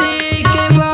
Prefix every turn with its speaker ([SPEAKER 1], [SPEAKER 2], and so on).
[SPEAKER 1] Take it up.